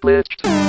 glitched.